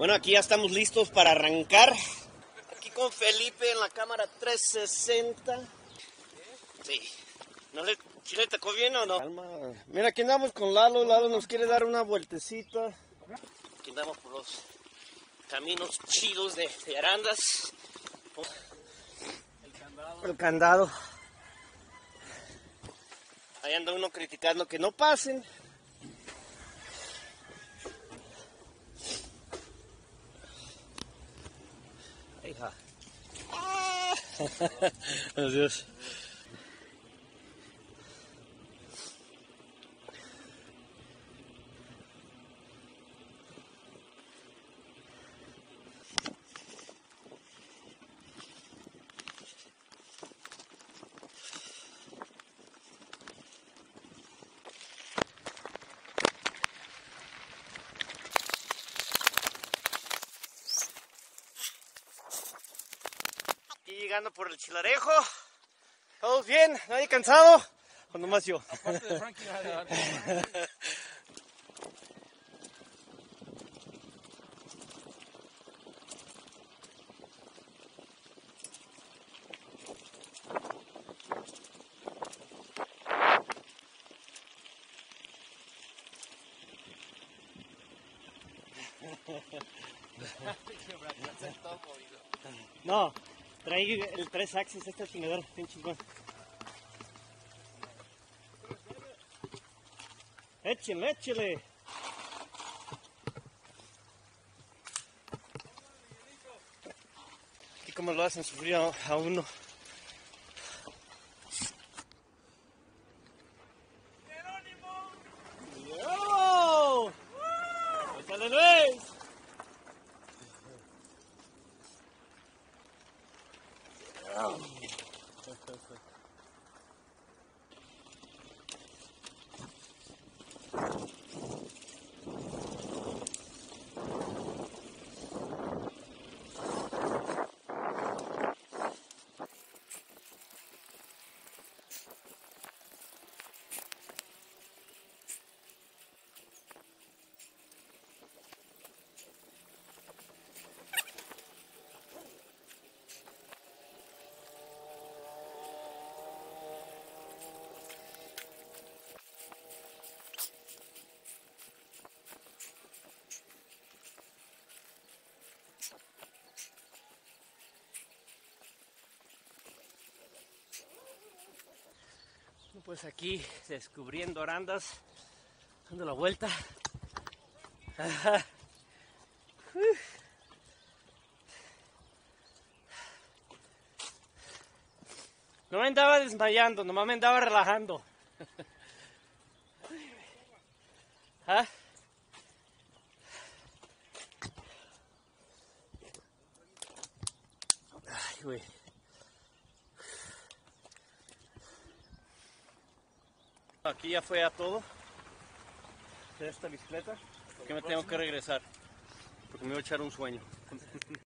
Bueno, aquí ya estamos listos para arrancar. Aquí con Felipe en la cámara 360. Sí. ¿No le, ¿sí le tocó bien o no? Calma. Mira, aquí andamos con Lalo. Lalo nos quiere dar una vueltecita. Aquí andamos por los caminos chidos de, de Arandas. El candado. El candado. Ahí anda uno criticando que no pasen. Hija. Ah. Adiós. Aquí llegando por el chilarejo. ¿Todos bien? ¿Nadie cansado? ¿O nomás yo? Aparte de Frankie, nada. No, trae el tres axis este chingador, bien chingón. Échale, échale. Aquí como lo hacen sufrir a, uno. ¡Yo! ¡Échale, Luis! な。Pues aquí descubriendo arandas, dando la vuelta. No me andaba desmayando, nomás me andaba relajando. ¿Ah? Ay, güey. Aquí ya fue a todo de esta bicicleta. Porque me tengo que regresar. Porque me voy a echar un sueño.